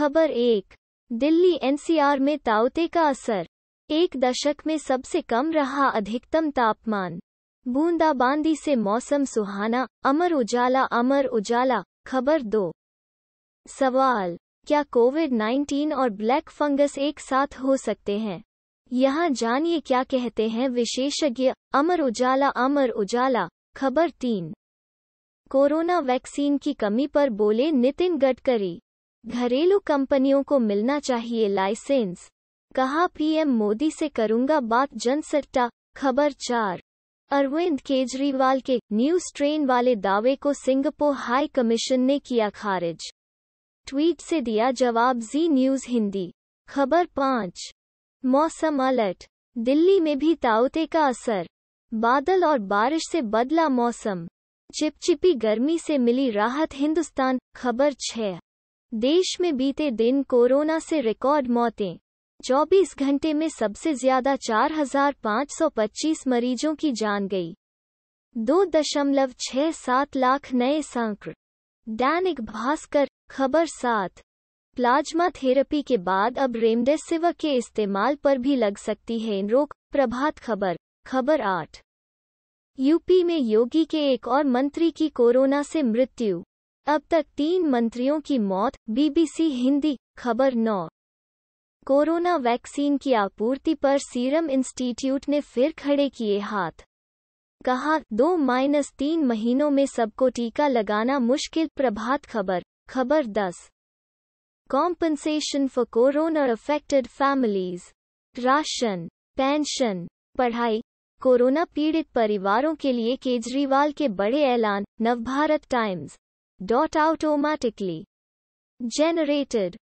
खबर एक। दिल्ली एनसीआर में ताउते का असर। एक दशक में सबसे कम रहा अधिकतम तापमान। बूंदाबांदी से मौसम सुहाना। अमर उजाला अमर उजाला। खबर दो। सवाल, क्या कोविड 19 और ब्लैक फंगस एक साथ हो सकते हैं? यहाँ जानिए क्या कहते हैं विशेषज्ञ। अमर उजाला अमर उजाला। खबर तीन। कोरोना वैक्सीन की कमी पर बोले नितिन गडकरी। घरेलू कंपनियों को मिलना चाहिए लाइसेंस। कहा, पीएम मोदी से करूँगा बात, जनसट्टा, खबर चार। अरविंद केजरीवाल के न्यू स्ट्रेन वाले दावे को सिंगापुर हाई कमीशन ने किया खारिज। ट्वीट से दिया जवाब, जी न्यूज़ हिंदी। खबर पाँच। मौसम अलर्ट। दिल्ली में भी ताउते का असर। बादल और बारिश से बदला मौसम। चिपचिपी गर्मी से मिली राहत, हिंदुस्तान। खबर छह। देश में बीते दिन कोरोना से रिकॉर्ड मौतें। 24 घंटे में सबसे ज़्यादा 4,525 मरीजों की जान गई। दो दशमलव छह सात लाख नए संक्र दैनिक भास्कर खबर सात। प्लाज्मा थेरेपी के बाद अब रेमडेसिविर के इस्तेमाल पर भी लग सकती है रोक प्रभात खबर खबर आठ। यूपी में योगी के एक और मंत्री की कोरोना से मृत्यु। अब तक तीन मंत्रियों की मौत, बीबीसी हिंदी, खबर नौ। कोरोना वैक्सीन की आपूर्ति पर सीरम इंस्टीट्यूट ने फिर खड़े किए हाथ। कहा, दो माइनस तीन महीनों में सबको टीका लगाना मुश्किल, प्रभात खबर खबर दस। Compensation for corona affected families ration pension पढ़ाई। कोरोना पीड़ित परिवारों के लिए केजरीवाल के बड़े ऐलान, Navbharat Times. dot automatically. Generated.